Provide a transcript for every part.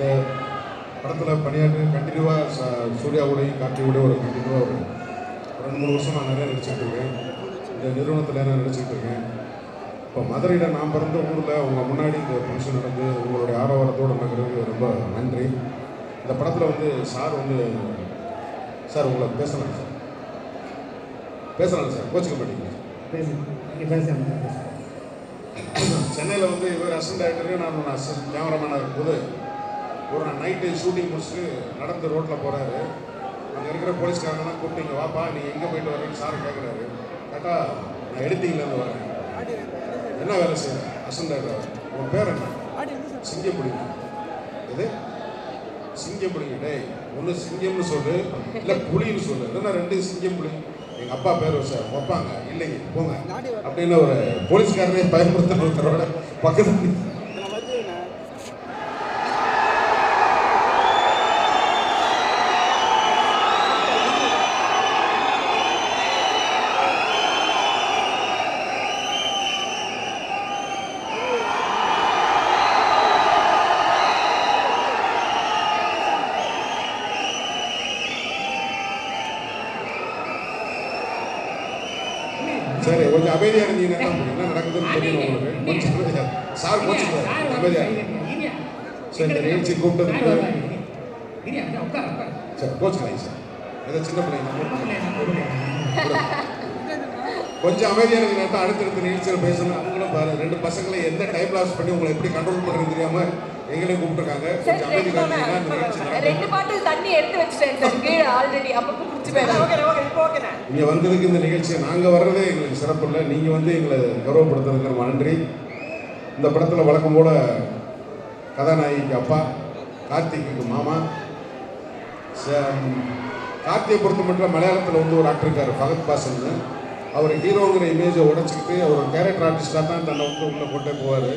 இந்த படத்தில் பணியாற்றி கண்டினியூவாக ச சூர்யாவோடையும் கார்த்தியோடய ஒரு கண்டினியூவாக ஒரு ரெண்டு மூணு வருஷம் நான் நிறைய நடிச்சிட்டு இருக்கேன். இந்த நிறுவனத்தில் நான் நடிச்சிட்டு இருக்கேன். இப்போ மதுரையில் நான் பிறந்த ஊரில் உங்கள் முன்னாடி இந்த ஃபங்க்ஷன் நடந்து உங்களுடைய ஆரவாரத்தோடு நடக்கிறது ரொம்ப நன்றி. இந்த படத்தில் வந்து சார் வந்து சார் உங்களை பேசலாம் சார். பேசலாம் சார். கோச்சிக்க மாட்டீங்க. சென்னையில் வந்து இவர் அசிஸ்டன்ட் டைரக்டரு நான் அசிஸ்டன்ட் கேமராமேனாக இருக்கும்போது ஒரு நாள் நைட்டு ஷூட்டிங் முடிச்சுட்டு நடந்து ரோட்டில் போகிறாரு அங்கே இருக்கிற போலீஸ்காரங்கெல்லாம் கூப்பிட்டு இங்கே வாப்பா நீ எங்கே போயிட்டு வரேன்னு சார் கேட்குறாரு கேட்டால் நான் எடிட்டிங்லேருந்து வரேன் என்ன வேலை செய்யறேன் அசிஸ்டன்ட் உன் பேர் என்ன? சிங்கம் பிடிங்க எது? சிங்கம் பிடிங்க டேய் ஒன்று சிங்கம்னு சொல்லு இல்லை புலின்னு சொல்லு. இல்லைன்னா ரெண்டு சிங்கம் புலி எங்கள் அப்பா பேர் சார் வைப்பாங்க. இல்லைங்க போங்க. அப்படின்னு ஒரு போலீஸ்காரனே பயன்படுத்த ஒருத்தரோட பக்கத்து சரி கொஞ்சம் அமைதியாக இருந்தீங்கன்னா என்ன என்ன நடக்குதுன்னு தெரியும் உங்களுக்கு கொஞ்சம் அமைதியா. சார் கொஞ்சம் அமைதியா இருங்க. சரி இந்த நிகழ்ச்சி கூப்பிட்டதுக்கு சரி கோச்சுக்கலாம் சார். ஏதோ சின்ன பிள்ளைங்க கொஞ்சம் அமைதியாக தான் அடுத்தடுத்த நிகழ்ச்சியில் பேசணும். அவங்களும் பாரு ரெண்டு பசங்களை எந்த டைம் லாஸ் பண்ணி உங்களை எப்படி கண்ட்ரோல் பண்ணுறது தெரியாம எங்களையும் கூப்பிட்டுருக்காங்க. கொஞ்சம் அமைதி ரெண்டு பாட்டில் தண்ணி எடுத்து வச்சுட்டேன் சார் கீழே ஆல்ரெடி அப்பப்போ குடிச்சு இங்கே வந்ததுக்கு இந்த நிகழ்ச்சியை நாங்கள் வர்றதே எங்களுக்கு சிறப்பு இல்லை. நீங்கள் வந்து எங்களை கௌரவப்படுத்துறதுக்கு ரொம்ப நன்றி. இந்த படத்தில் வழக்கம் போல கதாநாயகிக்கு அப்பா கார்த்திக்கு மாமா. ச- கார்த்தியை பொறுத்த மட்டும் மலையாளத்தில் வந்து ஒரு ஆக்டர் இருக்கார் ஃபகத் பாசன்னு அவர் ஹீரோங்கிற இமேஜை உடச்சிக்கிட்டு அவர் கேரக்டர் ஆர்டிஸ்டாக தான் தன்னை வந்து உள்ளே கொண்டே போவார்.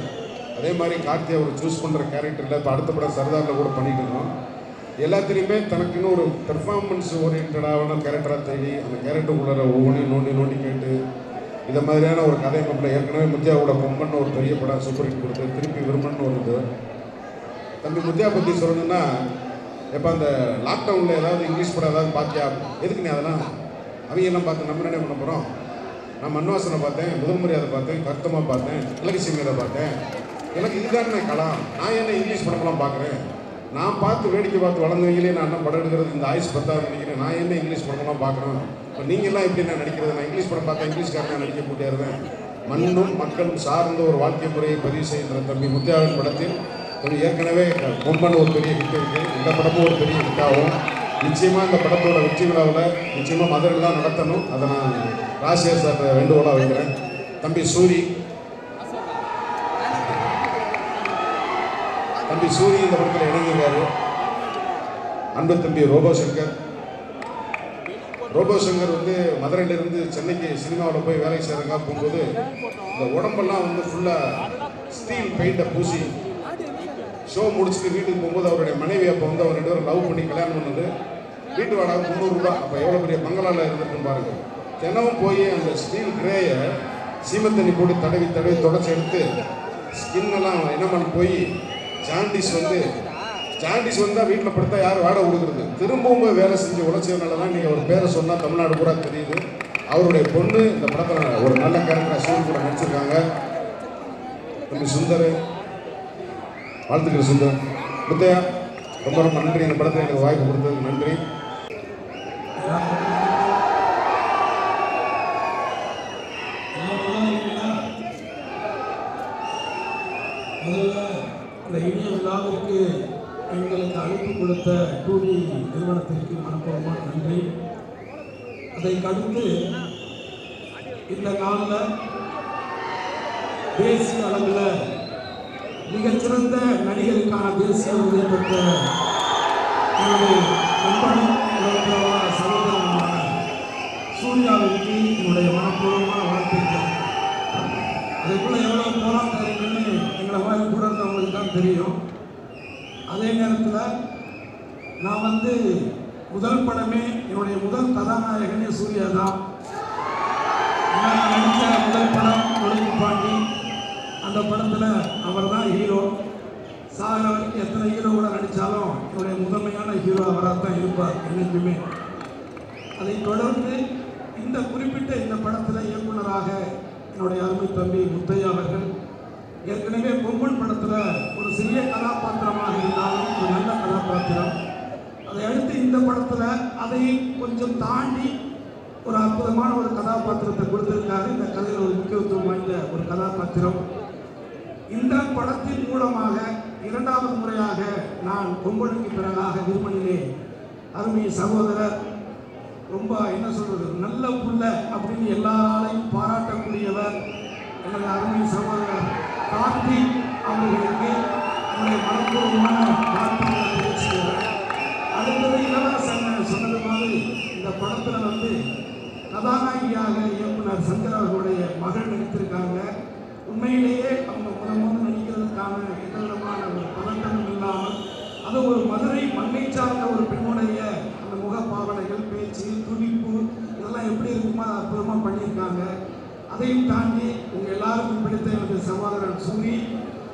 அதே மாதிரி கார்த்தி அவர் சூஸ் பண்ணுற கேரக்டரில் இப்போ அடுத்த படம் சர்தாரில் கூட பண்ணிட்டு இருக்கோம் எல்லாத்துலேயுமே தனக்குன்னு ஒரு பெர்ஃபார்மன்ஸ் ஓரியன்டான கேரக்டராக தேடி அந்த கேரக்டருக்குள்ள ஒவ்வொன்றையும் நோண்டி நோண்டி கேட்டு இதை மாதிரியான ஒரு கதை அமைப்பில் ஏற்கனவே முத்தியாவோட பொம்மன் ஒரு பெரிய படம் சூப்பர் ஹிட் கொடுத்து திருப்பி விரும்பன்னு ஒரு இது. தம்பி முத்தியா பற்றி சொல்லணும்னா எப்போ அந்த லாக்டவுனில் ஏதாவது இங்கிலீஷ் படம் ஏதாவது பார்த்தியா? எதுக்கு நீ அதெல்லாம்? அவங்க எல்லாம் பார்த்து நம்ம என்ன பண்ண போகிறோம் நான் மண்வாசனை பார்த்தேன் முதல் பார்த்தேன் கருத்தமாக பார்த்தேன் இலக்கிய பார்த்தேன். எனக்கு இதுதானே கலாம். நான் என்ன இங்கிலீஷ் படம்லாம் பார்க்குறேன்? நான் பார்த்து வேடிக்கை பார்த்து வளர்ந்தவங்களே நான் என்ன படம் எடுக்கிறது? இந்த ஆயுஸ் பத்தாவது நினைக்கிறேன். நான் என்ன இங்கிலீஷ் படம்லாம் பார்க்குறேன்? இப்போ நீங்கள்லாம் எப்படி நான் நடிக்கிறது? நான் இங்கிலீஷ் படம் பார்த்தா இங்கிலீஷ்காரன் நடிக்க போட்டியாருவேன் மண்ணும் மக்களும் சார்ந்த ஒரு வாழ்க்கை முறையை பதிவு செய்கிற தம்பி முத்தியாவின் படத்தில் ஏற்கனவே கொம்பன் ஒரு பெரிய ஹிட் இருக்குது இந்த படமும் ஒரு பெரிய ஹிட்டாகும் நிச்சயமாக இந்த படத்தோட வெற்றி விழாவில் நிச்சயமாக மதுரைலாம் நடத்தணும். அதை நான் ராசியர் சார் வேண்டுகோளாக வைக்கிறேன். தம்பி சூரி. தம்பி சூரி இந்த படத்தில் இணைஞ்சிருக்காரு. அன்பு தம்பி ரோபோ சங்கர் ரோபோ சங்கர் வந்து மதுரையிலேருந்து சென்னைக்கு சினிமாவில் போய் வேலை செய்கிறாங்க போகும்போது இந்த உடம்பெல்லாம் வந்து ஃபுல்லாக ஸ்டீல் பெயிண்டை பூசி ஷோ முடிச்சுட்டு வீட்டுக்கு போகும்போது அவருடைய மனைவி அப்போ வந்து அவர் ரெண்டு பேரும் லவ் பண்ணி கல்யாணம் பண்ணது. வீட்டு வாடகை முந்நூறுரூபா அப்போ எவ்வளோ பெரிய பங்களாவில் இருந்துருக்குன்னு பாருங்க. தினமும் போய் அந்த ஸ்டீல் கிரேயை சீமத்தண்ணி போட்டு தடவி தடவி தொடச்சி எடுத்து ஸ்கின் எல்லாம் என்ன பண்ண போய் ஜாண்டிஸ் வந்து ஜாண்டிஸ் வந்தால் வீட்டில் படுத்தா யார் வாடகை கொடுக்குறது? திரும்பவும் போய் வேலை செஞ்சு உழைச்சதுனால தான் நீங்கள் ஒரு பேரை சொன்னால் தமிழ்நாடு பூரா தெரியுது. அவருடைய பொண்ணு இந்த படத்தில் ஒரு நல்ல கேரக்டர் சூழ் கூட நடிச்சிருக்காங்க. தம்பி சுந்தர் வாழ்த்துக்கள் சுந்தர் முத்தையா ரொம்ப ரொம்ப நன்றி. இந்த படத்தை எனக்கு வாய்ப்பு கொடுத்ததுக்கு நன்றி. முதல்ல இந்த இனிய விழாவிற்கு எங்களுக்கு அழைப்பு கொடுத்த டூடி நிறுவனத்திற்கு மனப்பூர்வமாக நன்றி. அதை கடந்து இந்த நாளில் தேசிய அளவில் மிகச்சிறந்த நடிகருக்கான தேசிய விருது பெற்ற என்னுடைய நண்பனும் இளவரச சகோதரனுமான சூர்யாவிற்கு என்னுடைய மனப்பூர்வமான வாழ்த்துக்கள். அதுக்குள்ள எவ்வளோ போராட்டம் இருக்குன்னு எங்களை மாதிரி கூட இருந்தவங்களுக்கு தான் தெரியும். அதே நேரத்தில் நான் வந்து முதல் படமே என்னுடைய முதல் கதாநாயகனே சூர்யா தான். நான் நடித்த முதல் படம் ஒழுங்கு பாண்டி. அந்த படத்தில் அவர் தான் ஹீரோ சாகிற வரைக்கும் எத்தனை ஹீரோவோட நடித்தாலும் ஹீரோ அவராக தான் இருப்பார் என்றைக்குமே. அதைத் தொடர்ந்து இந்த குறிப்பிட்ட இந்த படத்தில் இயக்குனராக என்னுடைய அருமை தம்பி முத்தையா அவர்கள் ஏற்கனவே பொம்மன் படத்தில் ஒரு சிறிய கதாபாத்திரமாக இருந்தாலும் ஒரு நல்ல கதாபாத்திரம். அதை அடுத்து இந்த படத்தில் அதை கொஞ்சம் தாண்டி ஒரு அற்புதமான ஒரு கதாபாத்திரத்தை கொடுத்திருக்காரு. இந்த கதையில் ஒரு முக்கியத்துவம் வாய்ந்த ஒரு கதாபாத்திரம். இந்த படத்தின் மூலமாக இரண்டாவது முறையாக நான் கொம்பனுக்கு பிறகாக விருமணிலே அருமை சகோதரர் ரொம்ப என்ன சொல்வது நல்ல புள்ள அப்படின்னு எல்லாராலையும் பாராட்டக்கூடியவர் எனது அருமை சகோதரர் கார்த்தி அவர்களுக்கு என்னுடைய மனப்பூர்வமான அடுத்தது இளவரசன் சொன்னது மாதிரி இந்த படத்தில் வந்து கதாநாயகியாக இயக்குனர் சங்கர் அவர்களுடைய மகள் நடித்திருக்காங்க. உண்மையிலேயே அவங்க முதல் நடிக்கிறதுக்கான எந்த விதமான ஒரு பதட்டமும் இல்லாமல் அது ஒரு மதுரை மண்ணை சார்ந்த ஒரு பெண்ணுடைய அந்த முகப்பாவனைகள் பேச்சு துடிப்பு இதெல்லாம் எப்படி இருக்குமோ அதை அற்புதமாக பண்ணியிருக்காங்க. அதையும் தாண்டி உங்கள் எல்லாருக்கும் பிடித்த எனது சகோதரன் சூரி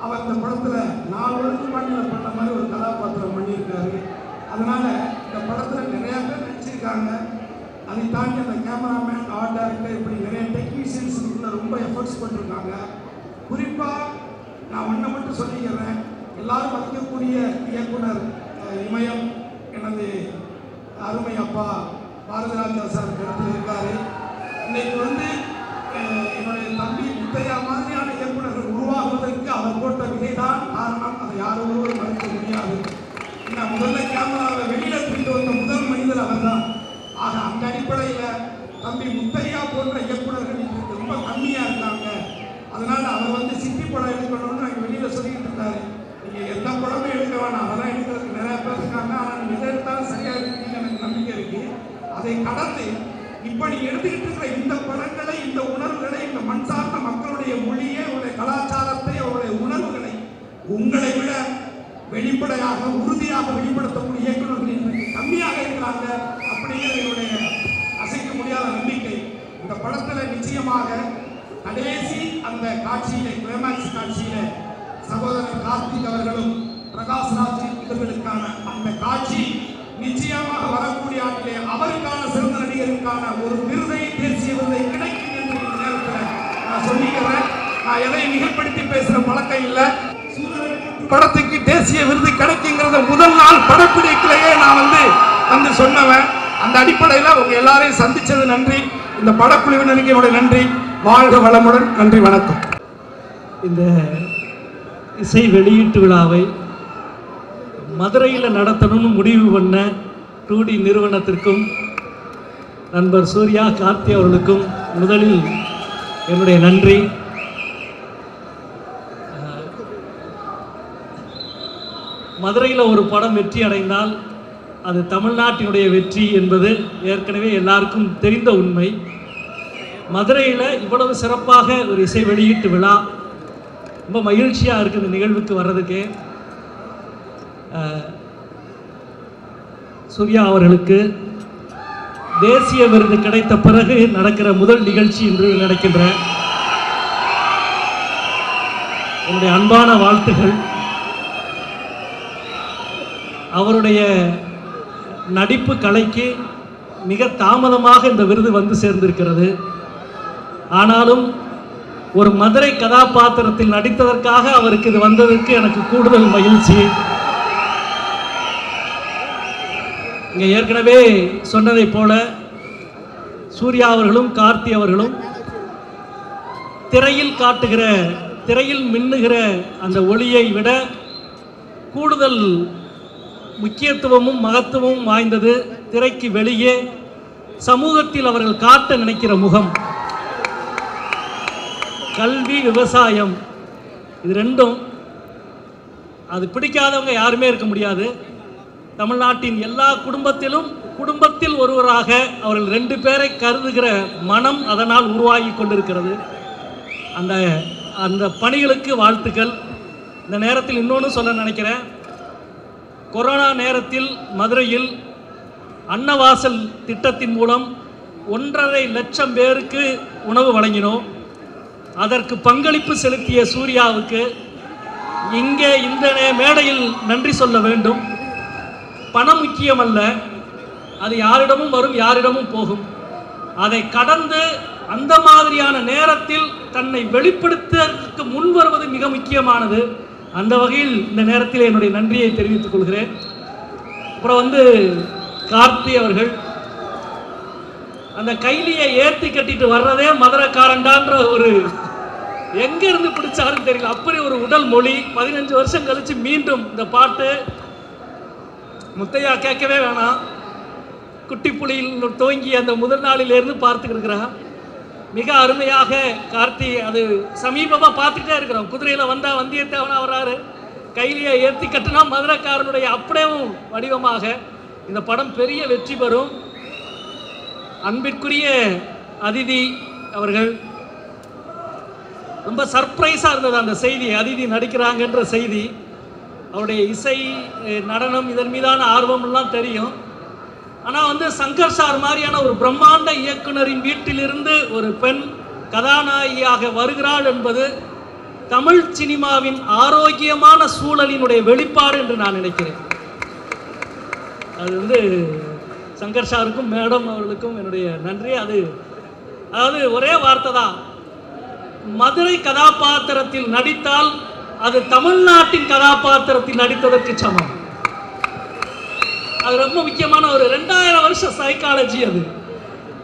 அவர் இந்த படத்தில் நாலு மண்ணில் பண்ண மாதிரி ஒரு கதாபாத்திரம் பண்ணியிருக்காரு. அதனால் இந்த படத்தில் நிறைய பேர் நடிச்சிருக்காங்க. அதை தாண்டி அந்த கேமராமேன் ஆர்ட் டேரக்டர் இப்படி நிறைய டெக்னீஷியன்ஸ் ரொம்ப எஃபர்ட்ஸ் பண்ணிருக்காங்க குறிப்பாக நான் ஒன்றை மட்டும் சொல்லிக்கிறேன். எல்லாரும் மதிக்கக்கூடிய இயக்குனர் இமயம் எனது அருமை அப்பா பாரதிராஜா சார் இந்த இடத்துல இருக்காரு. இன்னைக்கு வந்து அஹ், என்னுடைய தம்பி முத்தையா மாதிரியான இயக்குனர்கள் உருவாகுவதற்கு அவர் போட்ட விதைதான் காரணம் அதை யாரும் ஒருவர் மறுக்க முடியாது நான் முதல்ல கேமராவை வெளியில தூக்கிட்டு வந்த முதல் மனிதர் அவர்தான் ஆக அந்த அடிப்படையில தம்பி முத்தையா போன்ற இயக்குனர்கள் இன்றைக்கு ரொம்ப கம்மியா இருக்காங்க அதனால அவர் வந்து சிட்டி படம் எடுக்கணும்னு நாங்கள் வெளியில சொல்லிட்டு இருந்தாரு நீங்க எந்த படமும் எடுக்க வேணாம் அதெல்லாம் எடுக்கிறதுக்கு நிறைய பேர் இருக்காங்க ஆனா நீங்க எதை எனக்கு நம்பிக்கை இருக்கு. அதை கடந்து இப்ப நீங்க எடுத்துக்கிட்டு இருக்கிற இந்த படங்களை இந்த உணர்வுகளை இந்த மண் சார்ந்த மக்களுடைய மொழியை அவருடைய கலாச்சாரத்தை அவருடைய உணர்வுகளை உங்களை விட வெளிப்படையாக உறுதியாக வெளிப்படுத்தக்கூடிய இயக்குநர்கள் இன்றைக்கு கம்மியாக இருக்கிறாங்க அப்படிங்கிற என்னுடைய அசைக்க முடியாத நம்பிக்கை. இந்த படத்துல நிச்சயமாக கடைசி அந்த காட்சியில கிளைமேக்ஸ் காட்சியில சகோதரர் கார்த்திக் அவர்களும் பிரகாஷ் ராஜ் இவர்களுக்கான அந்த காட்சி நிச்சயமாக வரக்கூடிய ஆண்டிலே அவருக்கான சிறந்த நடிகருக்கான ஒரு விருதை தேசிய விருதை கிடைக்கும் என்று இந்த நேரத்தில் நான் சொல்லிக்கிறேன். நான் எதை மிகப்படுத்தி பேசுற பழக்கம் இல்லை. படத்துக்கு தேசிய விருது கிடைக்குங்கிறத முதல் நாள் படப்பிடிக்கலையே நான் வந்து வந்து சொன்னவன். அந்த அடிப்படையில் உங்க எல்லாரையும் சந்திச்சது நன்றி. இந்த படக்குழுவினருக்கு என்னுடைய நன்றி. வாழ்க வளமுடன். நன்றி வணக்கம். இந்த இசை வெளியீட்டு விழாவை மதுரையில் நடத்தணும்னு முடிவு பண்ண டூடி நிறுவனத்திற்கும் நண்பர் சூர்யா கார்த்தி அவர்களுக்கும் முதலில் என்னுடைய நன்றி. மதுரையில் ஒரு படம் வெற்றி அடைந்தால் அது தமிழ்நாட்டினுடைய வெற்றி என்பது ஏற்கனவே எல்லாருக்கும் தெரிந்த உண்மை. மதுரையில் இவ்வளவு சிறப்பாக ஒரு இசை வெளியீட்டு விழா ரொம்ப மகிழ்ச்சியாக இருக்குது இந்த நிகழ்வுக்கு வர்றதுக்கு. சூர்யா அவர்களுக்கு தேசிய விருது கிடைத்த பிறகு நடக்கிற முதல் நிகழ்ச்சி என்று நடக்கின்ற என்னுடைய அன்பான வாழ்த்துகள். அவருடைய நடிப்பு கலைக்கு மிக தாமதமாக இந்த விருது வந்து சேர்ந்திருக்கிறது. ஆனாலும் ஒரு மதுரை கதாபாத்திரத்தில் நடித்ததற்காக அவருக்கு இது வந்ததற்கு எனக்கு கூடுதல் மகிழ்ச்சி. இங்கே ஏற்கனவே சொன்னதைப் போல சூர்யா அவர்களும் கார்த்தி அவர்களும் திரையில் காட்டுகிற திரையில் மின்னுகிற அந்த ஒளியை விட கூடுதல் முக்கியத்துவமும் மகத்துவமும் வாய்ந்தது திரைக்கு வெளியே சமூகத்தில் அவர்கள் காட்ட நினைக்கிற முகம். கல்வி விவசாயம் இது ரெண்டும். அது பிடிக்காதவங்க யாருமே இருக்க முடியாது. தமிழ்நாட்டின் எல்லா குடும்பத்திலும் குடும்பத்தில் ஒருவராக அவர்கள் ரெண்டு பேரை கருதுகிற மனம் அதனால் உருவாகி கொண்டிருக்கிறது. அந்த அந்த பணிகளுக்கு வாழ்த்துக்கள். இந்த நேரத்தில் இன்னொன்று சொல்ல நினைக்கிறேன். கொரோனா நேரத்தில் மதுரையில் அன்னவாசல் திட்டத்தின் மூலம் ஒன்றரை லட்சம் பேருக்கு உணவு வழங்கினோம். அதற்கு பங்களிப்பு செலுத்திய சூர்யாவுக்கு இங்கே இந்த நே- மேடையில் நன்றி சொல்ல வேண்டும். பணம் முக்கியம் அல்ல அது யாரிடமும் வரும் யாரிடமும் போகும். அதை கடந்து அந்த மாதிரியான நேரத்தில் தன்னை வெளிப்படுத்துவதற்கு முன் வருவது மிக முக்கியமானது. அந்த வகையில் இந்த நேரத்தில் என்னுடைய நன்றியை தெரிவித்துக் கொள்கிறேன். அப்புறம் வந்து கார்த்தி அவர்கள். அந்த கைலியை ஏற்றி கட்டிட்டு வர்றதே மதுரக்காரண்டான்ற ஒரு எங்கேருந்து பிடிச்சாருன்னு தெரியல. அப்படி ஒரு உடல் மொழி. பதினஞ்சு வருஷம் கழிச்சு மீண்டும் இந்த பாட்டு. முத்தையா கேட்கவே வேணாம். குட்டி புலியில் துவங்கி அந்த முதல் நாளிலிருந்து பார்த்துக்கிட்டு இருக்கிறான். மிக அருமையாக கார்த்தி அது சமீபமாக பார்த்துட்டே இருக்கிறோம். குதிரையில் வந்தால் வந்தியத்தேவனாக வராரு. கையிலேயே ஏற்றி கட்டினா மதுரைக்காரனுடைய அப்படியும் வடிவமாக இந்த படம் பெரிய வெற்றி பெறும். அன்பிற்குரிய அதிதி அவர்கள் ரொம்ப சர்ப்ரைஸாக இருந்தது அந்த செய்தி. அதிதி நடிக்கிறாங்கன்ற செய்தி. அவருடைய இசை நடனம் இதன் மீதான ஆர்வம் எல்லாம் தெரியும். ஆனால் வந்து சங்கர் சார் மாதிரியான ஒரு பிரம்மாண்ட இயக்குனரின் வீட்டிலிருந்து ஒரு பெண் கதாநாயகியாக வருகிறாள் என்பது தமிழ் சினிமாவின் ஆரோக்கியமான சூழலினுடைய வெளிப்பாடு என்று நான் நினைக்கிறேன். அது வந்து சங்கர் சாருக்கும் மேடம் அவர்களுக்கும் என்னுடைய நன்றி. அது அதாவது ஒரே வார்த்தை தான். மதுரை கதாபாத்திரத்தில் நடித்தால் அது தமிழ்நாட்டின் கதாபாத்திரத்தில் நடித்ததற்கு சமம். அது ரொம்ப முக்கியமான ஒரு ரெண்டாயிரம் வருஷம் சைக்காலஜி அது.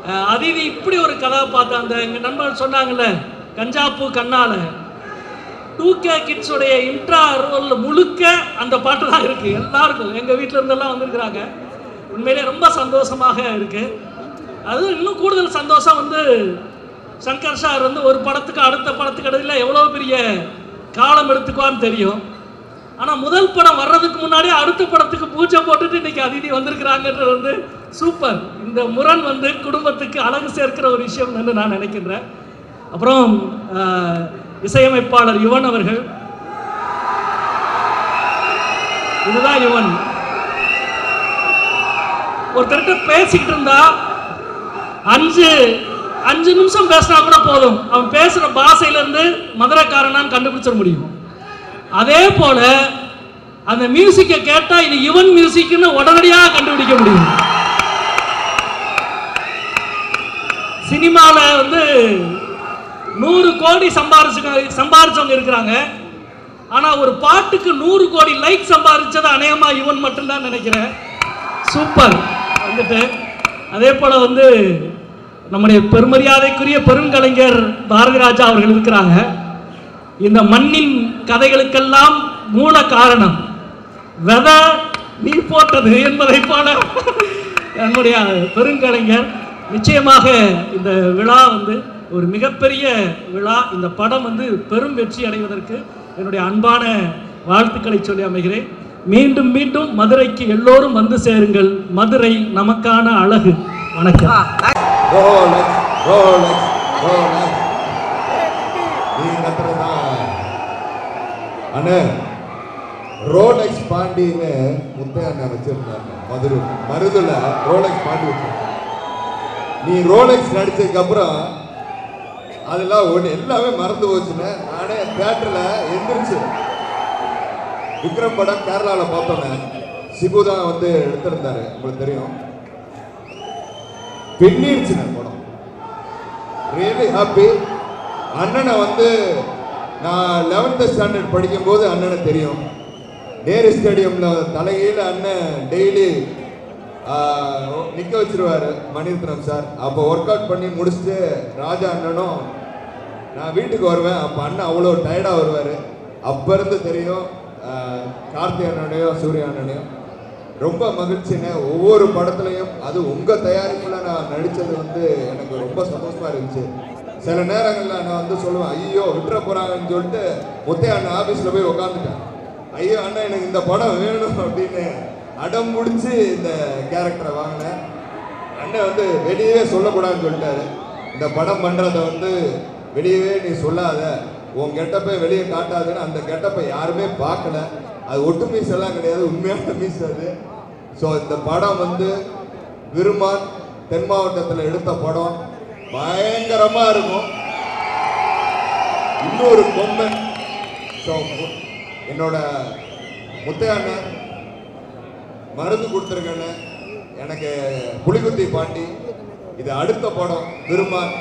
அது அதிதி இப்படி ஒரு கதாபாத்திரம். அந்த எங்கள் நண்பர் சொன்னாங்கல்ல கஞ்சாப்பூ கண்ணால. டூ கே கிட்ஸுடைய இன்ட்ரா ரோலில் முழுக்க அந்த பாட்டு தான் இருக்குது எல்லாருக்கும் எங்கள் வீட்டில் இருந்தெல்லாம் வந்திருக்கிறாங்க. உண்மையிலே ரொம்ப சந்தோஷமாக இருக்கு. அது இன்னும் கூடுதல் சந்தோஷம் வந்து சங்கர் சார் வந்து ஒரு படத்துக்கு அடுத்த படத்துக்கு இடையில எவ்வளோ பெரிய காலம் எடுத்துக்குவான்னு தெரியும். ஆனால் முதல் படம் வர்றதுக்கு முன்னாடி அடுத்த படத்துக்கு பூஜை போட்டுட்டு இன்றைக்கி அதிதி வந்திருக்கிறாங்கன்றது வந்து சூப்பர். இந்த முரண் வந்து குடும்பத்துக்கு அழகு சேர்க்கிற ஒரு விஷயம் என்று நான் நினைக்கின்றேன். அப்புறம் இசையமைப்பாளர் யுவன் அவர்கள். இதுதான் யுவன். ஒருத்தர்கிட்ட பேசிக்கிட்டு இருந்தா அஞ்சு அஞ்சு நிமிஷம் பேசினா கூட போதும். அவன் பேசுகிற பாஷையிலேருந்து மதுரைக்காரனான்னு கண்டுபிடிச்சிட முடியும். அதே போல் அந்த மியூசிக்கை கேட்டால் இது யுவன் மியூசிக்னு உடனடியாக கண்டுபிடிக்க முடியும். சினிமாவில் வந்து நூறு கோடி சம்பாரிச்சு சம்பாரிச்சவங்க இருக்கிறாங்க. ஆனால் ஒரு பாட்டுக்கு நூறு கோடி லைக் சம்பாதிச்சது அநேகமாக யுவன் மட்டும்தான் நினைக்கிறேன். சூப்பர் வந்துட்டு அதே போல் வந்து நம்முடைய பெருமரியாதைக்குரிய பெருங்கலைஞர் பாரதி ராஜா அவர்கள் இருக்கிறாங்க. இந்த மண்ணின் கதைகளுக்கெல்லாம் மூல காரணம் வெதை நீ போட்டது என்பதை போல என்னுடைய பெருங்கலைஞர் நிச்சயமாக இந்த விழா வந்து ஒரு மிகப்பெரிய விழா. இந்த படம் வந்து பெரும் வெற்றி அடைவதற்கு என்னுடைய அன்பான வாழ்த்துக்களை சொல்லி அமைகிறேன். மீண்டும் மீண்டும் மதுரைக்கு எல்லோரும் வந்து சேருங்கள். மதுரை நமக்கான அழகு. வணக்கம். ரோலக்ஸ் ரோலக்ஸ் ரோலக்ஸ் நீ கத்துறதான் அண்ணே ரோலக்ஸ் பாண்டின்னு முத்தைய அண்ணன் வச்சிருந்தாங்க. மதுரை மருதுல ரோலக்ஸ் பாண்டி வச்சிருந்தாங்க. நீ ரோலக்ஸ் நடிச்சதுக்கு அப்புறம் அதெல்லாம் ஒன்று எல்லாமே மறந்து போச்சுன்னு நானே தேட்டரில் எந்திரிச்சு விக்ரம் படம் கேரளாவில் பார்த்தோன்னே சிபு தான் வந்து எடுத்திருந்தாரு. உங்களுக்கு தெரியும். பின்னிருச்சுன படம். ரியலி ஹாப்பி அண்ணனை வந்து நான் லெவன்த்து ஸ்டாண்டர்ட் படிக்கும்போது அண்ணனை தெரியும். நேரு ஸ்டேடியமில் தலையில் அண்ணன் டெய்லி நிற்க வச்சிருவாரு மணிரத்னம் சார் அப்போ ஒர்க் அவுட் பண்ணி முடிச்சுட்டு ராஜா அண்ணனும் நான் வீட்டுக்கு வருவேன். அப்போ அண்ணன் அவ்வளோ டயர்டாக வருவார். அப்போ இருந்து தெரியும் ஆஹ், கார்த்தி அண்ணனையும் சூரிய அண்ணனையும் ரொம்ப மகிழ்ச்சின்னு ஒவ்வொரு படத்துலையும் அது உங்கள் தயாரிப்பில் நான் நடித்தது வந்து எனக்கு ரொம்ப சந்தோஷமாக இருந்துச்சு. சில நேரங்களில் நான் வந்து சொல்லுவேன் ஐயோ விட்டுற போகிறாங்கன்னு சொல்லிட்டு முத்தைய அண்ணன் ஆஃபீஸில் போய் உக்காந்துட்டேன். ஐயோ அண்ணன் எனக்கு இந்த படம் வேணும் அப்படின்னு அடம் முடிச்சு இந்த கேரக்டரை வாங்கினேன். அண்ணன் வந்து வெளியே சொல்லக்கூடாதுன்னு சொல்லிட்டாரு. இந்த படம் பண்ணுறத வந்து வெளியவே நீ சொல்லாத. உன் கெட்டப்பை வெளியே காட்டாதுன்னு அந்த கெட்டப்பை யாருமே பார்க்கல. அது ஒட்டு மீஸ் எல்லாம் கிடையாது உண்மையான மீஸ் அது. ஸோ இந்த படம் வந்து விருமான் தென் மாவட்டத்தில் எடுத்த படம். பயங்கரமாக இருக்கும். இன்னொரு பொம்மை. ஸோ என்னோட முத்தையான மருந்து கொடுத்துருங்கன்னு எனக்கு புலிகுத்தி பாண்டி. இது அடுத்த படம் பெருமாள்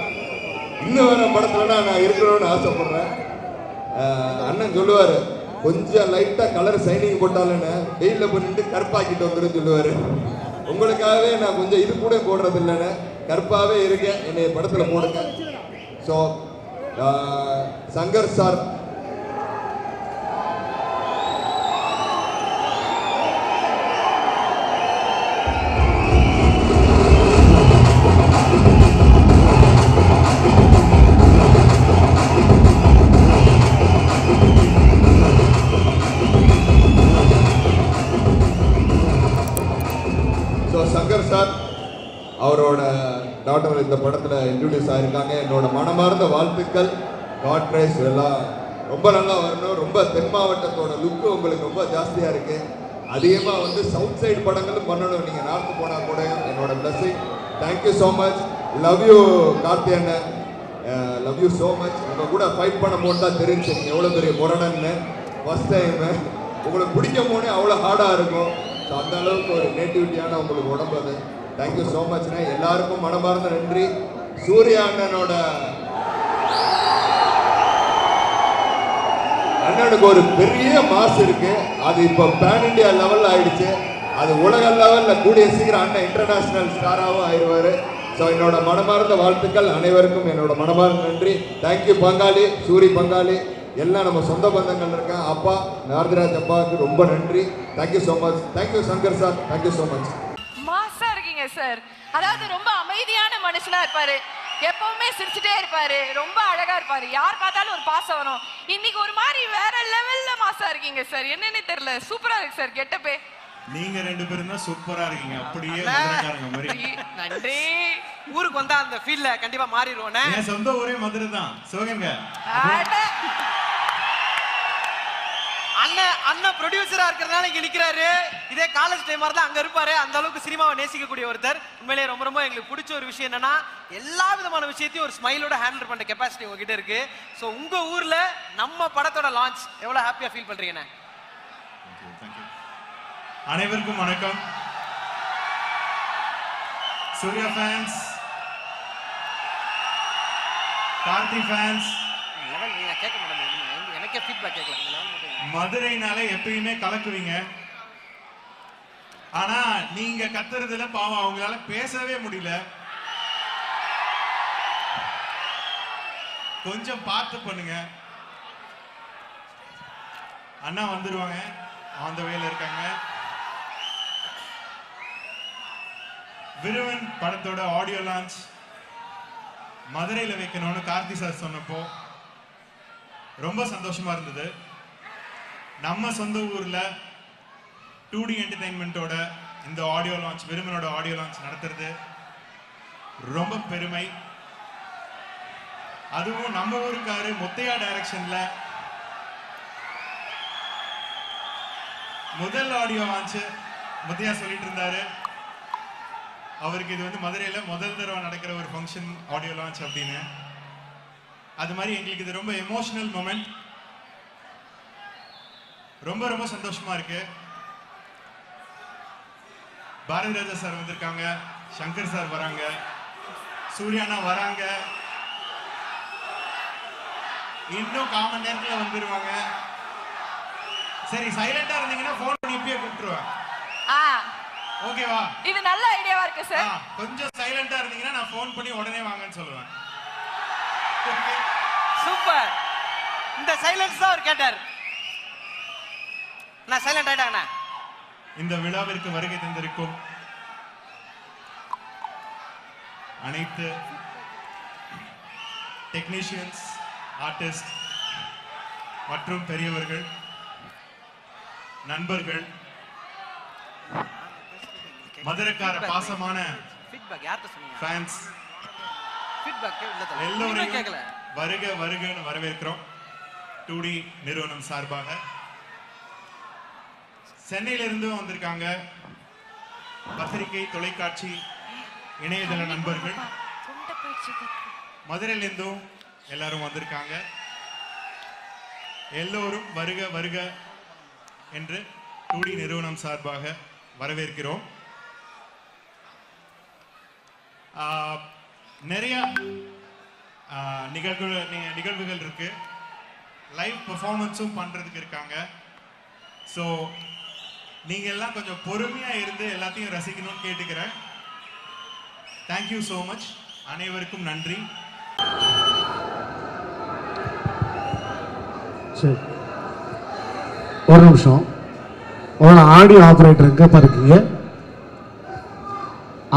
இன்னும் வேற படத்துல நான் இருக்கணும்னு ஆசைப்படுறேன். அண்ணன் சொல்லுவார் கொஞ்சம் லைட்டா கலர் சைனிங் போட்டாலுன்னு வெயில பண்ணிட்டு கருப்பாக்கிட்டு வந்துடும் சொல்லுவாரு. உங்களுக்காகவே நான் கொஞ்சம் இது கூட போடுறது இல்லைன்னு கருப்பாவே இருக்கேன். என்னைய படத்துல போடுங்க ஸோ சங்கர் சார் டாக்டர் இந்த படத்தில் இன்ட்ரடியூஸ் ஆகியிருக்காங்க என்னோட மனமார்ந்த வாழ்த்துக்கள். காட் ரைஸ் எல்லாம். ரொம்ப நல்லா வரணும். ரொம்ப தென் மாவட்டத்தோட லுக்கு உங்களுக்கு ரொம்ப ஜாஸ்தியாக இருக்குது அதிகமாக வந்து சவுத் சைடு படங்களும் பண்ணணும். நீங்கள் நார்த்து போனால் கூட என்னோட blessing thank you so much love you Karthi அண்ணன் லவ் யூ ஸோ மச் உங்கள் கூட ஃபைட் பண்ண போது தான் தெரிஞ்சு நீங்கள் எவ்வளோ பெரிய முரணன்னு ஃபஸ்ட் டைமு உங்களுக்கு பிடிக்கும் போனே அவ்வளோ ஹார்டாக இருக்கும். ஸோ அந்த அளவுக்கு ஒரு நேட்டிவிட்டியான உங்களுக்கு உடம்பு அது. தேங்க்யூ ஸோ மச்ண்ணே எல்லாருக்கும் மனமார்ந்த நன்றி. சூர்யா அண்ணனோட அண்ணனுக்கு ஒரு பெரிய மாஸ் இருக்கு. அது இப்போ பேன் இண்டியா லெவலில் ஆயிடுச்சு. அது உலக லெவலில் கூடிய சீக்கிரம் அண்ணன் இன்டர்நேஷனல் ஸ்டாராகவும் ஆயிடுவார். ஸோ என்னோட மனமார்ந்த வாழ்த்துக்கள் அனைவருக்கும் என்னோட மனமார்ந்த நன்றி. தேங்க்யூ பங்காளி சூரி பங்காளி. எல்லாம் நம்ம சொந்த பந்தங்கள் இருக்கான் அப்பா நாரதிராஜ் அப்பாவுக்கு ரொம்ப நன்றி. Thank you so much thank you Shankar sir thank you so much sir. அதாவது ரொம்ப அமைதியான மனுஷனா இருப்பாரு. எப்பவுமே சிரிச்சுட்டே இருப்பாரு. ரொம்ப அழகா இருப்பாரு. யார் பார்த்தாலும் ஒரு பாசம் வரும். இன்னைக்கு ஒரு மாதிரி வேற லெவல்ல மாசா இருக்கீங்க சார். என்னன்னு தெரியல. சூப்பரா இருக்கு சார். கெட்டப்பே. நீங்க ரெண்டு பேரும் தான் சூப்பரா இருக்கீங்க. அப்படியே மதுரைக்காரங்க மாதிரி. நன்றி. ஊருக்கு வந்தா அந்த ஃபீல்ட்ல கண்டிப்பா மாறிடுவோனே என் சொந்த ஊரே மதுரை தான் சிவகங்கை அண்ணன் ப்ரொடியூசரா இருக்கிறதுனால இங்க நிக்கிறாரு. இதே காலேஜ் டைம் தான் அங்க இருப்பாரு. அந்த அளவுக்கு சினிமாவை நேசிக்கக்கூடிய ஒருத்தர். உண்மையிலேயே ரொம்ப ரொம்ப எங்களுக்கு பிடிச்ச ஒரு விஷயம் என்னன்னா எல்லா விதமான விஷயத்தையும் ஒரு ஸ்மைலோட ஹேண்டில் பண்ற கெப்பாசிட்டி உங்ககிட்ட இருக்கு. ஸோ உங்க ஊர்ல நம்ம படத்தோட லான்ச் எவ்வளவு ஹாப்பியா ஃபீல் பண்றீங்கண்ணே. அனைவருக்கும் வணக்கம். Suriya fans Karthi fans level நீங்க கேட்க மாட்டேன் எனக்கே ஃபீட்பேக் கேட்கல இந்த level மட்டும் மதுரைனாலே எப்பயுமே கலக்குவீங்க. ஆனா நீங்க கத்துறதுல பாவம் அவங்களால பேசவே முடியல. கொஞ்சம் பார்த்து பண்ணுங்க. அண்ணா வந்துருவாங்க. ஆன் த வேல இருக்காங்க. விருவன் படத்தோட ஆடியோ லான்ச் மதுரையில் வைக்கணும்னு கார்த்தி சார் சொன்னப்போ ரொம்ப சந்தோஷமா இருந்தது. நம்ம சொந்த ஊரில் டூ டி என்டர்டைன்மெண்ட்டோட இந்த ஆடியோ லான்ச் விரும்பினோட ஆடியோ லான்ச் நடத்துறது ரொம்ப பெருமை. அதுவும் நம்ம ஊருக்காரு முத்தையா டைரக்ஷன்ல முதல் ஆடியோ லான்ச் முத்தையா சொல்லிட்டு இருந்தாரு. அவருக்கு இது வந்து மதுரையில் முதல் தடவை நடக்கிற ஒரு ஃபங்க்ஷன் ஆடியோ லான்ச் அப்படின்னு. அது மாதிரி எங்களுக்கு இது ரொம்ப எமோஷனல் மொமெண்ட் ரொம்ப ரொம்ப சந்தோஷமா இருக்கு. பாரதி ராஜா சார் வந்திருக்காங்க சங்கர் சார் வராங்க சூர்யானா வராங்க. இன்னும் காமன் நேரத்துல வந்துருவாங்க. சரி சைலண்டா இருந்தீங்கன்னா போன் பண்ணி இப்பயே கூப்பிட்டுருவேன். ஆ. ஓகேவா இது நல்ல ஐடியாவா இருக்கு சார் கொஞ்சம் சைலண்டா இருந்தீங்கன்னா நான் ஃபோன் பண்ணி உடனே வாங்கன்னு சொல்லுவேன். சூப்பர். இந்த சைலன்ஸ் தான் அவர் கேட்டார். நான் சைலண்ட் ஆயிட்டாங்கண்ணா இந்த விழாவிற்கு வருகை தந்திருக்கும் அனைத்து டெக்னீஷியன்ஸ் ஆர்டிஸ்ட் மற்றும் பெரியவர்கள் நண்பர்கள் மதுரைக்கார பாசமான ஃபேன்ஸ் எல்லோரையும் வருக வருகன்னு வரவேற்கிறோம். டூடி நிறுவனம் சார்பாக. சென்னையிலிருந்தும் வந்திருக்காங்க பத்திரிகை தொலைக்காட்சி இணையதள நண்பர்கள். மதுரையிலேருந்தும் எல்லாரும் வந்திருக்காங்க. எல்லோரும் வருக வருக என்று டூடி நிறுவனம் சார்பாக வரவேற்கிறோம். நிறைய நிகழ்வு நிகழ்வுகள் இருக்கு. லைவ் பெர்ஃபார்மன்ஸும் பண்றதுக்கு இருக்காங்க. ஸோ நீங்க எல்லாம் கொஞ்சம் பொறுமையா இருந்து எல்லாத்தையும் ரசிக்கணும்னு கேட்டுக்கிறேன். தேங்க்யூ ஸோ மச் அனைவருக்கும் நன்றி. சரி. ஒரு நிமிஷம். ஒரு ஆடியோ ஆப்ரேட்டர் எங்கப்பா இருக்கீங்க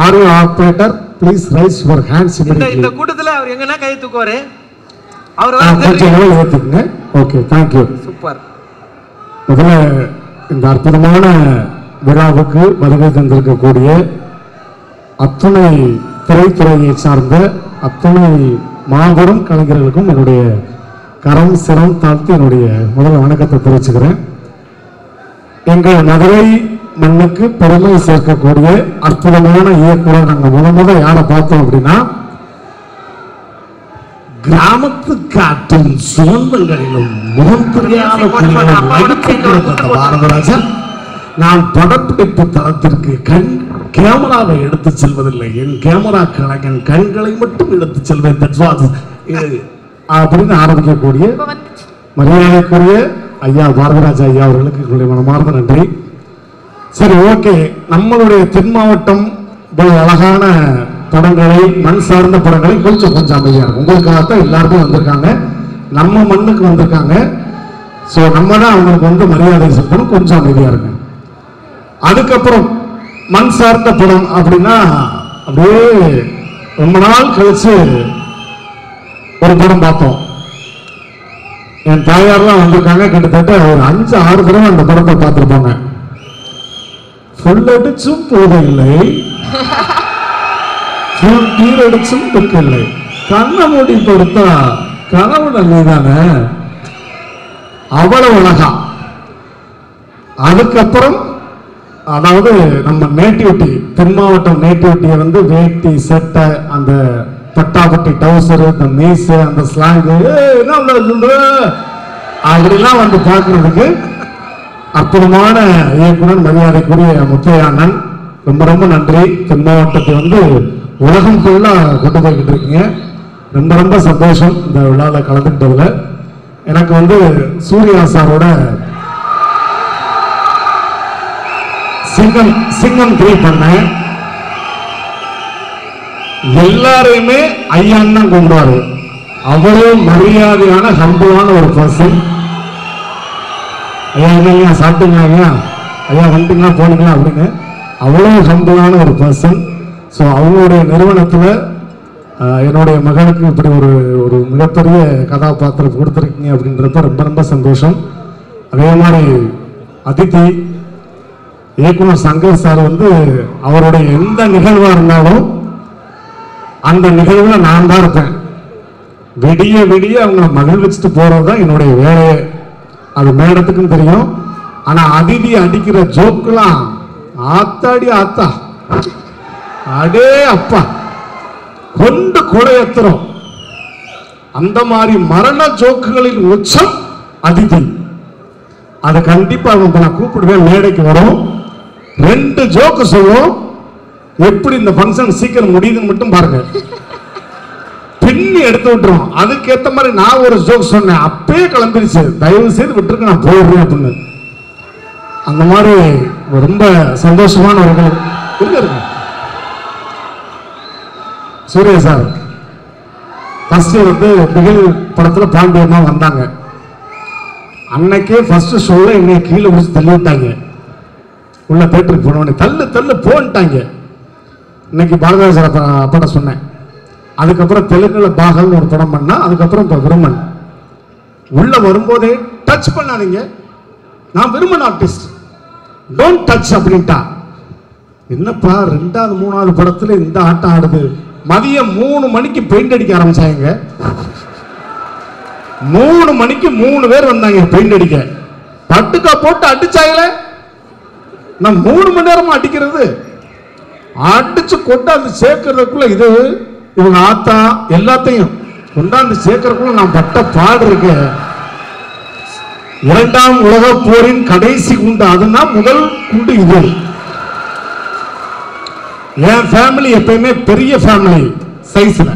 audio operator please raise your hands இந்த கூட்டத்துல அவர் எங்கன்னா கை தூக்குவாரு? அவர் கொஞ்சம் ஏற்றிக்கங்க ஓகே தேங்க்யூ சூப்பர். முதல்ல இந்த அற்புதமான விழாவுக்கு வருகை தந்திருக்கக்கூடிய அத்துணை திரைத்துறையை சார்ந்த அத்துணை மாபெரும் கலைஞர்களுக்கும் என்னுடைய கரம் சிரம் தாழ்த்து என்னுடைய முதல் வணக்கத்தை தெரிவிச்சுக்கிறேன். எங்கள் மதுரை மண்ணுக்கு பெருமை சேர்க்கக்கூடிய அற்புதமான இயக்குனர் நாங்கள் முத முத யாரை பார்த்தோம் அப்படின்னா கிராமத்து காட்டும் சுதந்திரங்களிலும் முகம் தெரியாத பாரதராஜன் நான் படப்பிடிப்பு தளத்திற்கு கண் கேமராவை எடுத்து செல்வதில்லை. என் கேமரா கலைஞன் கண்களை மட்டும் எடுத்து செல்வேன். அப்படின்னு ஆரம்பிக்கக்கூடிய மரியாதைக்குரிய ஐயா பாரதராஜ ஐயா அவர்களுக்கு எங்களுடைய மனமார்ந்த நன்றி. சரி ஓகே. நம்மளுடைய தென் மாவட்டம் இவ்வளவு அழகான படங்களை மண் சார்ந்த படங்களை கொஞ்சம் கொஞ்சம் அமைதியாக இருக்கும் உங்களுக்காகத்தான் எல்லாருமே வந்திருக்காங்க. நம்ம மண்ணுக்கு வந்திருக்காங்க. ஸோ நம்ம தான் அவங்களுக்கு வந்து மரியாதை செலுத்தணும். கொஞ்சம் அமைதியாக இருங்க. அதுக்கப்புறம் மண் சார்ந்த படம் அப்படின்னா அப்படியே ரொம்ப நாள் கழிச்சு ஒரு படம் பார்த்தோம். என் தாயார்லாம் வந்திருக்காங்க. கிட்டத்தட்ட ஒரு அஞ்சு ஆறு தடவை அந்த படத்தை பார்த்துருப்பாங்க. ஃபுல் அடிச்சும் போதில்லை ஃபுல் கீர் கண்ண துக்கில்லை கண்ணை மூடி கொடுத்தா கனவு நீதானே அவ்வளவு அழகா. அதுக்கப்புறம் அதாவது நம்ம நேட்டிவிட்டி தென் மாவட்டம் நேட்டிவிட்டியை வந்து வேட்டி சட்டை அந்த பட்டாபட்டி டவுசர் இந்த மீசு அந்த ஸ்லாங்கு என்ன அப்படிலாம் வந்து பார்க்கறதுக்கு அற்புதமான இயக்குனர் மரியாதைக்குரிய முத்தையானன் ரொம்ப ரொம்ப நன்றி. தென் மாவட்டத்தை வந்து உலகம் ஃபுல்லா கொண்டு போய்கிட்டு இருக்கீங்க ரொம்ப ரொம்ப சந்தோஷம் இந்த விழாவில் கலந்துக்கிட்டதில். எனக்கு வந்து சூர்யா சாரோட சிங்கம் சிங்கம் த்ரீ பண்ணேன். எல்லாரையுமே ஐயான் தான் கூப்பிடுவாரு அவ்வளவு மரியாதையான ஹம்பிளான ஒரு பர்சன் ஐயா என்னங்க ஐயா ஐயா? ஐயா வந்துட்டீங்களா போனீங்களா அப்படின்னு. அவ்வளவு ஹம்பிளான ஒரு பர்சன் ஸோ அவங்களுடைய நிறுவனத்தில் என்னுடைய மகனுக்கு இப்படி ஒரு ஒரு மிகப்பெரிய கதாபாத்திரம் கொடுத்துருக்கீங்க அப்படின்றப்ப ரொம்ப ரொம்ப சந்தோஷம். அதே மாதிரி அதித்தி இயக்குனர் சங்கர் சார் வந்து அவருடைய எந்த நிகழ்வாக இருந்தாலும் அந்த நிகழ்வில் நான் தான் இருப்பேன். விடிய விடிய அவங்கள மகிழ்விச்சுட்டு போகிறது தான் என்னுடைய வேலையே. அது மேடத்துக்கும் தெரியும். ஆனால் அதிதி அடிக்கிற ஜோக்கெலாம் ஆத்தாடி ஆத்தா. அடே அப்பா. கொண்டு கொடையத்துறோம் அந்த மாதிரி மரண ஜோக்குகளின் உச்சம் அதிதி. அதை கண்டிப்பா அவங்க நான் கூப்பிடுவேன் மேடைக்கு வரும். ரெண்டு ஜோக்கு சொல்லும் எப்படி இந்த ஃபங்க்ஷன் சீக்கிரம் முடியுதுன்னு மட்டும் பாருங்க. பின்னி எடுத்து விட்டுரும் அதுக்கேற்ற மாதிரி நான் ஒரு ஜோக் சொன்னேன். அப்பயே கிளம்பிருச்சு. தயவு செய்து விட்டுருக்க நான் போயிடுறேன் அப்படின்னு. அந்த மாதிரி ரொம்ப சந்தோஷமான ஒரு இருக்கு சூரிய சார் ஃபர்ஸ்ட் வந்து பிகில் படத்துல பாண்டியம்மா வந்தாங்க. அன்னைக்கே ஃபர்ஸ்ட் ஷோல என்னை கீழே முடிச்சு தள்ளி விட்டாங்க உள்ள தேட்டருக்கு போனவனே தள்ளு தள்ளு போன்ட்டாங்க. இன்னைக்கு பாரதிராஜர் படம் சொன்னேன். அதுக்கப்புறம் தெலுங்குல பாகல்னு ஒரு படம் பண்ணா அதுக்கப்புறம் இப்போ விருமன். உள்ள வரும்போதே டச் பண்ணாதீங்க. நான் விருமன் ஆர்டிஸ்ட் டோன்ட் டச் அப்படின்ட்டா. என்னப்பா ரெண்டாவது மூணாவது படத்துல இந்த ஆட்டம் ஆடுது? மதியம் மூணு மணிக்கு பெயிண்ட் அடிக்க ஆரம்பிச்சாங்க. மூணு மணிக்கு மூணு பேர் வந்தாங்க பெயிண்ட் அடிக்க. பட்டுக்கா போட்டு அடிச்சாங்களே? நான் மூணு மணி நேரமா அடிக்கிறது. அடிச்சு கொண்டாந்து சேர்க்கறதுக்குள்ள இது இவங்க ஆத்தா எல்லாத்தையும் கொண்டாந்து சேர்க்கறதுக்குள்ள நான் பட்ட பாடு இருக்கேன் இரண்டாம் உலக போரின் கடைசி குண்டு அதுனா முதல் குண்டு இது. என் ஃபேமிலி எப்பயுமே பெரிய ஃபேமிலி சைஸ்ல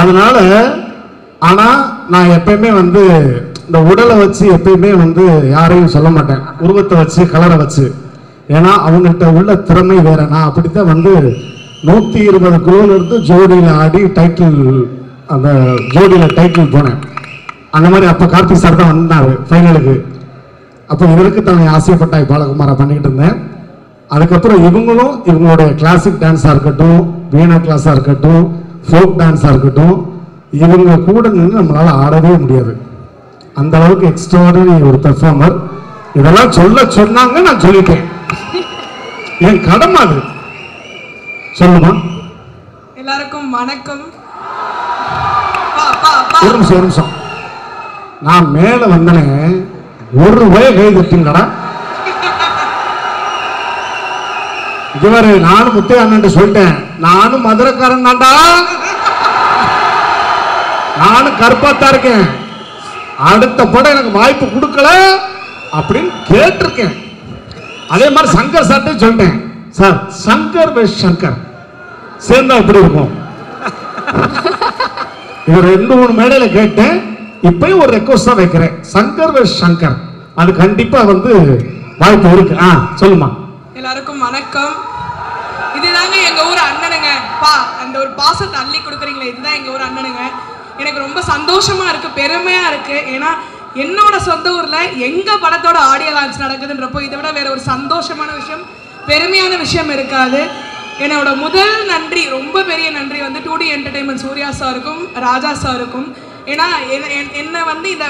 அதனால ஆனா நான் எப்பயுமே வந்து இந்த உடலை வச்சு எப்பயுமே வந்து யாரையும் சொல்ல மாட்டேன். உருவத்தை வச்சு கலரை வச்சு. ஏன்னா அவங்ககிட்ட உள்ள திறமை வேற. நான் அப்படித்தான் வந்து நூத்தி இருபது கிலோல இருந்து ஜோடியில் ஆடி டைட்டில் அந்த ஜோடியில் டைட்டில் போனேன். அந்த மாதிரி அப்போ கார்த்திக் சார் தான் வந்தார் ஃபைனலுக்கு அப்போ இவருக்கு தான் ஆசைப்பட்டாய் பாலகுமாரை பண்ணிக்கிட்டு இருந்தேன். அதுக்கப்புறம் இவங்களும் இவங்களுடைய கிளாசிக் டான்ஸாக இருக்கட்டும் வீணா கிளாஸாக இருக்கட்டும் ஃபோக் டான்ஸாக இருக்கட்டும் இவங்க கூட நின்று நம்மளால ஆடவே முடியாது. அந்த அளவுக்கு எக்ஸ்ட்ராடனரி ஒரு பெர்ஃபார்மர் இதெல்லாம் சொல்ல சொன்னாங்க நான் சொல்லிட்டேன். என் கடமை அது. சொல்லுமா? எல்லாருக்கும் வணக்கம். ஒரு நிமிஷம் ஒரு நிமிஷம். நான் மேல வந்தனே ஒரு வய கை தட்டிங்களடா இதுவரை நானும் முத்தைய அண்ணன் சொல்லிட்டேன். நானும் மதுரைக்காரன் தான்டா. நானும் கருப்பாத்தா இருக்கேன். அடுத்த படம் எனக்கு வாய்ப்பு கொடுக்கல அப்படின்னு கேட்டிருக்கேன். அதே மாதிரி சங்கர் சார்ட்டு சொல்லிட்டேன். சார் சங்கர் வெஸ் சங்கர். சேர்ந்தா எப்படி இருக்கும்? இவர் ரெண்டு மூணு மேடையில் கேட்டேன். இப்பயும் ஒரு ரெக்வஸ்ட் தான் வைக்கிறேன். சங்கர் வெஸ் சங்கர். அது கண்டிப்பாக வந்து வாய்ப்பு இருக்கு. ஆ சொல்லுமா. எல்லாருக்கும் வணக்கம். இதுதாங்க எங்க ஊர் அண்ணனுங்க. பா அந்த ஒரு பாசத்தை அள்ளி கொடுக்குறீங்களே இதுதான் எங்க ஊர் அண்ணனுங்க. எனக்கு ரொம்ப சந்தோஷமா இருக்கு பெருமையா இருக்கு. ஏன்னா என்னோட சொந்த ஊர்ல எங்க படத்தோட ஆடியோ லான்ச் நடக்குதுன்றப்போ இதை விட வேற ஒரு சந்தோஷமான விஷயம் பெருமையான விஷயம் இருக்காது. என்னோட முதல் நன்றி ரொம்ப பெரிய நன்றி வந்து டூ டி என்டர்டைன்மெண்ட் சூர்யா சாருக்கும் ராஜா சாருக்கும். ஏன்னா என்னை வந்து இந்த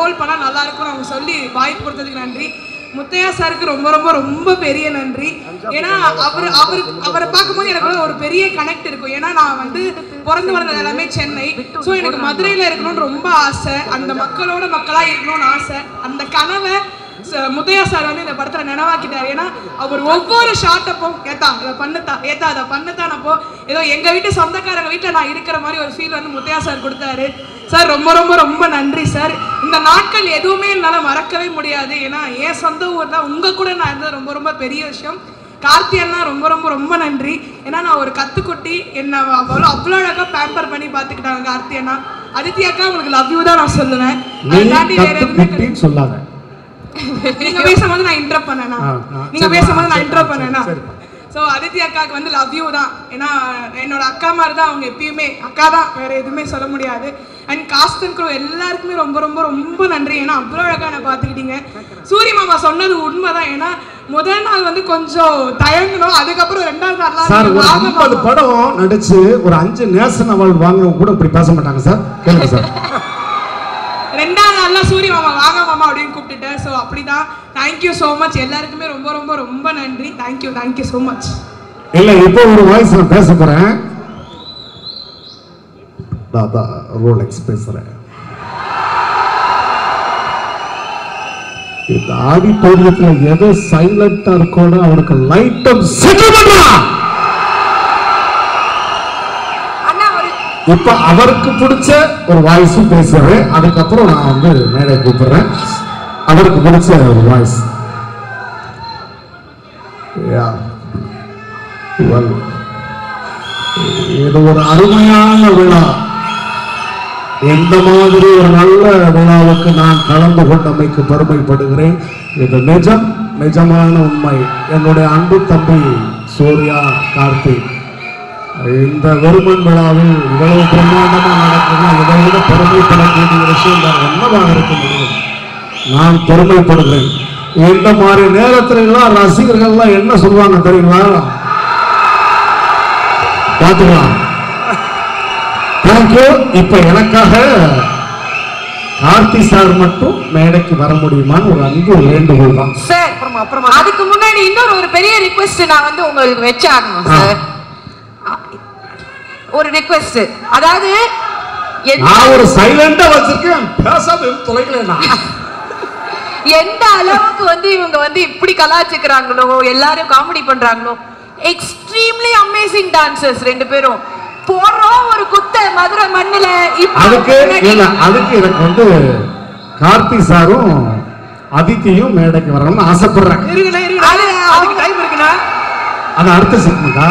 ரோல் பண்ணால் நல்லா இருக்கும்னு அவங்க சொல்லி வாய்ப்பு கொடுத்ததுக்கு நன்றி. முத்தையா சாருக்கு ரொம்ப ரொம்ப ரொம்ப பெரிய நன்றி. ஏன்னா அவர் அவர் அவரை பார்க்கும்போது எனக்கு ஒரு பெரிய கனெக்ட் இருக்கும். ஏன்னா நான் வந்து பிறந்து வளர்ந்தது எல்லாமே சென்னை. ஸோ எனக்கு மதுரையில் இருக்கணும்னு ரொம்ப ஆசை. அந்த மக்களோட மக்களாக இருக்கணும்னு ஆசை. அந்த கனவை முத்தையா சார் வந்து இந்த படத்துல நினைவாக்கிட்டார். ஏன்னா அவர் ஒவ்வொரு ஷார்ட்டப்போ ஏத்தா இதை பண்ணுத்தா ஏத்தா அதை பண்ணுத்தானப்போ ஏதோ எங்க வீட்டு சொந்தக்காரங்க வீட்டில் நான் இருக்கிற மாதிரி ஒரு ஃபீல் வந்து முத்தையா சார் கொடுத்தாரு. சார் ரொம்ப ரொம்ப ரொம்ப நன்றி சார். இந்த நாட்கள் எதுவுமே என்னால மறக்கவே முடியாது. ஏன்னா என் சொந்த ஊர் தான். உங்க கூட நான் இருந்தது ரொம்ப ரொம்ப பெரிய விஷயம். கார்த்தி அண்ணா ரொம்ப ரொம்ப ரொம்ப நன்றி. ஏன்னா நான் ஒரு கத்துக்குட்டி. என்ன அவ்வளோ அவ்வளோ அழகா பேம்பர் பண்ணி பார்த்துக்கிட்டாங்க கார்த்தி அண்ணா அதித்தி அக்கா உங்களுக்கு லவ் யூ தான் நான் சொல்லுவேன். நீ அதை தாண்டி வேற எதுவுமே சொல்லாத. நீங்க பேசும்போது நான் இன்டர் பண்ணேனா? நீங்க பேசும்போது நான் இன்டர் பண்ணேனா. ஸோ அதித்தி அக்காவுக்கு வந்து லவ் யூ தான். ஏன்னா என்னோட அக்கா மாதிரி தான் அவங்க எப்பயுமே. அக்கா தான் வேற எதுவுமே சொல்ல முடியாது. அண்ட் காஸ்ட் அண்ட் க்ரூ எல்லாருக்குமே ரொம்ப ரொம்ப ரொம்ப நன்றி. ஏன்னா அவ்வளோ அழகா நான் பார்த்துக்கிட்டீங்க. சூரிய மாமா சொன்னது உண்மைதான். ஏன்னா முதல் நாள் வந்து கொஞ்சம் தயங்கணும் அதுக்கப்புறம் ரெண்டாவது சார் நாள் ஒரு ஐம்பது. படம் நடிச்சு ஒரு அஞ்சு நேஷனல் அவார்டு வாங்கினவங்க கூட இப்படி பேச மாட்டாங்க சார். கேளுங்க சார். ரெண்டாவது நாள்ல சூரிய மாமா வாங்க மாமா அப்படின்னு கூப்பிட்டுட்டேன். ஸோ அப்படிதான். தேங்க்யூ ஸோ மச் எல்லாருக்குமே ரொம்ப ரொம்ப ரொம்ப நன்றி. தேங்க்யூ தேங்க்யூ ஸோ மச் இல்ல இப்போ ஒரு வாய்ஸ் நான் பேச போறேன். நான் தான் ரோலெக்ஸ் பேசுறேன் இந்த ஆடிட்டோரியத்துல எது சைலண்டா இருக்கோன்னு அவனுக்கு லைட்டம் செட்டில் ஒரு இப்ப அவருக்கு பிடிச்ச ஒரு வாய்ஸும் பேசுறேன். அதுக்கப்புறம் நான் வந்து மேடை கூப்பிடுறேன். அவருக்கு பிடிச்ச ஒரு வாய்ஸ் இது ஒரு அருமையான விழா. எந்த மாதிரி ஒரு நல்ல விழாவுக்கு நான் கலந்து கொண்டமைக்கு பெருமைப்படுகிறேன்? இது நிஜம் நிஜமான உண்மை. என்னுடைய அன்பு தம்பி சூர்யா கார்த்திக். இந்த வெறுமன் விழாவில் இவ்வளவு பிரமாண்டமாக நடக்குதுன்னா இதை விட பெருமைப்படக்கூடிய விஷயம் வேறு என்னவாக இருக்க முடியும்? நான் பெருமைப்படுகிறேன். இந்த மாதிரி நேரத்துல ரசிகர்கள்லாம் என்ன சொல்லுவாங்க தெரியுங்களா? பார்த்துக்கலாம். தேங்க்யூ இப்ப எனக்காக கார்த்தி சார் மட்டும் மேடைக்கு வர முடியுமான்னு ஒரு அன்பு வேண்டுகோள் தான். சார் அதுக்கு முன்னாடி இன்னொரு ஒரு பெரிய ரிக்வெஸ்ட் நான் வந்து உங்களுக்கு வச்சாகணும் சார் ஒரு ரிக்வெஸ்ட் அதாவது நான் ஒரு சைலண்டா வச்சிருக்கேன். பேசாம தொலைக்கலண்ணா எந்த அளவுக்கு வந்து இவங்க வந்து இப்படி கலாச்சிக்கிறாங்களோ எல்லாரும் காமெடி பண்றாங்களோ எக்ஸ்ட்ரீம்லி அமேசிங் டான்சர்ஸ் ரெண்டு பேரும். போடுறோம் ஒரு குத்த மதுரை மண்ணுல. அதுக்கு இல்ல அதுக்கு எனக்கு வந்து கார்த்தி சாரும் அதித்தியும் மேடைக்கு வரணும்னு ஆசைப்படுறேன். அதுக்கு டைம் இருக்குண்ணா. அது அடுத்த செக்மெண்டா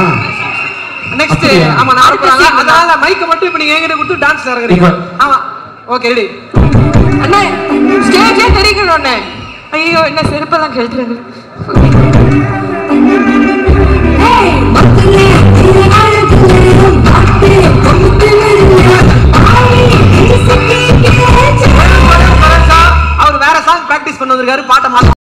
நெக்ஸ்ட்? ஆமா நான் போறாங்க அதனால மைக்க மட்டும் இப்ப நீங்க என்கிட்ட கொடுத்து டான்ஸ் இப்ப- ஆமா. ஓகே ரெடி அண்ணே ஸ்டேஜே தெரிக்கணும் அண்ணே ஐயோ என்ன செருப்பெல்லாம் கழட்டுறது அவர் வேற சாங் பிராக்டிஸ் பண்ண வந்திருக்காரு பாட்டை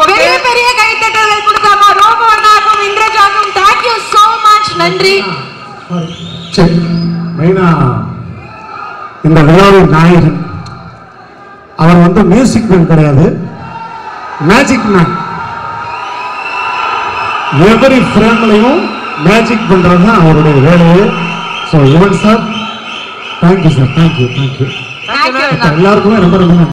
பெரிய பெரிய கைத்தட்டல்கள் கொடுக்காம ரோபவர்ணாக்கும் இந்திரஜாக்கும் தேங்க்யூ சோ மச் நன்றி. சரி மெயினா இந்த விழாவின் நாயகன் அவர் வந்து மியூசிக் மேன் கிடையாது. மேஜிக் மேன் எவரி ஃப்ரேம்லையும் மேஜிக் பண்றது தான் அவருடைய வேலையே. So Yuvan sir thank you sir thank you thank you எல்லாருக்குமே ரொம்ப ரொம்ப நன்றி